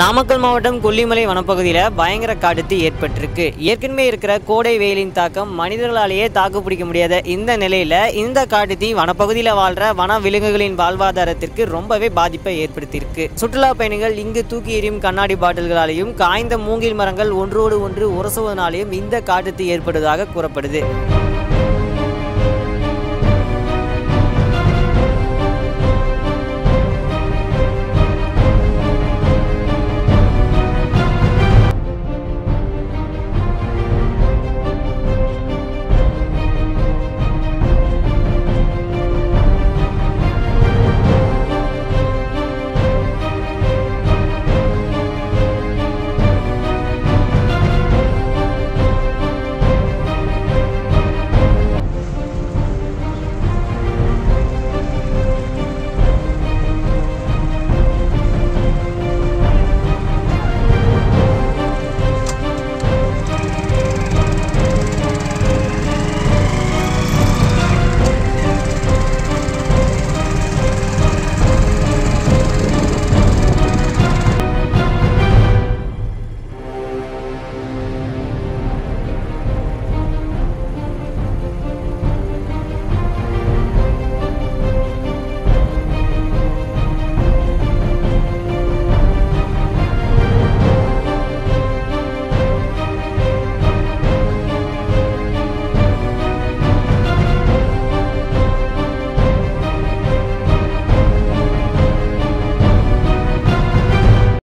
நாமக்கல் மாவட்டம் கொல்லிமலை வனப்பகுதியில் பயங்கர காட்டுத்தீ ஏற்பட்டிருக்கு. ஏற்கனவே இருக்கிற கோடை வெயிலின் தாக்கம் மனிதர்களாலேயே தாக்கு பிடிக்க முடியாத இந்த நிலையில் இந்த காட்டுத்தீ வனப்பகுதியில் வாழ்ற வன விலங்குகளின் வாழ்வாதாரத்திற்கு ரொம்பவே பாதிப்பை ஏற்படுத்தியிருக்கு. சுற்றுலா பயணிகள் இங்கு தூக்கி எறியும் கண்ணாடி பாட்டில்களாலேயும் காய்ந்த மூங்கில் மரங்கள் ஒன்றோடு ஒன்று உரசுவதனாலேயும் இந்த காட்டுத்தீ ஏற்படுவதாக கூறப்படுது.